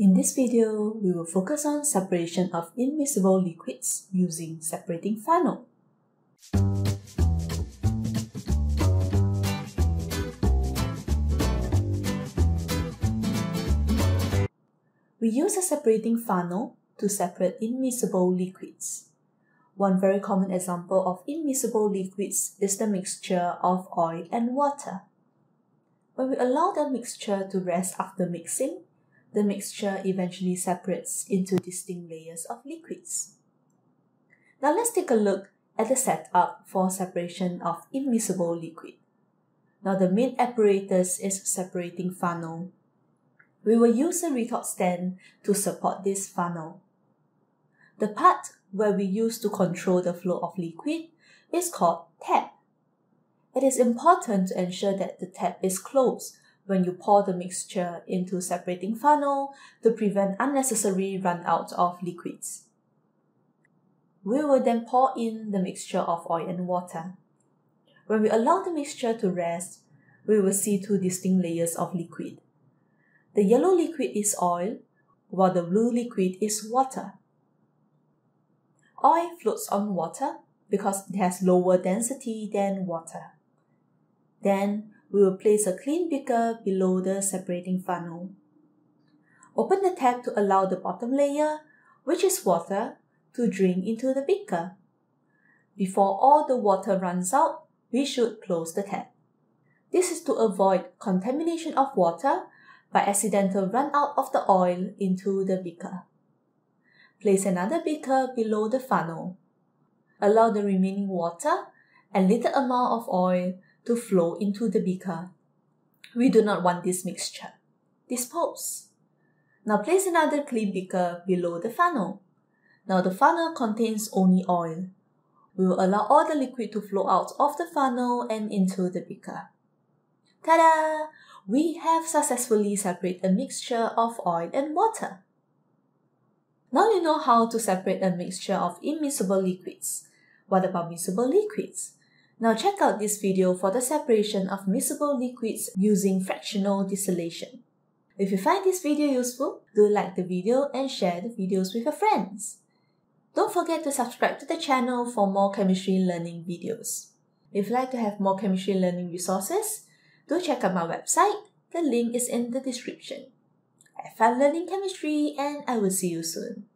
In this video, we will focus on separation of immiscible liquids using separating funnel. We use a separating funnel to separate immiscible liquids. One very common example of immiscible liquids is the mixture of oil and water. When we allow the mixture to rest after mixing, the mixture eventually separates into distinct layers of liquids. Now let's take a look at the setup for separation of immiscible liquid. Now the main apparatus is separating funnel. We will use a retort stand to support this funnel. The part where we use to control the flow of liquid is called tap. It is important to ensure that the tap is closed when you pour the mixture into separating funnel to prevent unnecessary run out of liquids. We will then pour in the mixture of oil and water. When we allow the mixture to rest, we will see two distinct layers of liquid. The yellow liquid is oil, while the blue liquid is water. Oil floats on water because it has lower density than water. Then we will place a clean beaker below the separating funnel. Open the tap to allow the bottom layer, which is water, to drain into the beaker. Before all the water runs out, we should close the tap. This is to avoid contamination of water by accidental run out of the oil into the beaker. Place another beaker below the funnel. Allow the remaining water and little amount of oil to flow into the beaker. We do not want this mixture. Dispose. Now place another clean beaker below the funnel. Now the funnel contains only oil. We will allow all the liquid to flow out of the funnel and into the beaker. Ta-da! We have successfully separated a mixture of oil and water. Now you know how to separate a mixture of immiscible liquids. What about miscible liquids? Now check out this video for the separation of miscible liquids using fractional distillation. If you find this video useful, do like the video and share the videos with your friends. Don't forget to subscribe to the channel for more chemistry learning videos. If you'd like to have more chemistry learning resources, do check out my website. The link is in the description. Have fun learning chemistry and I will see you soon.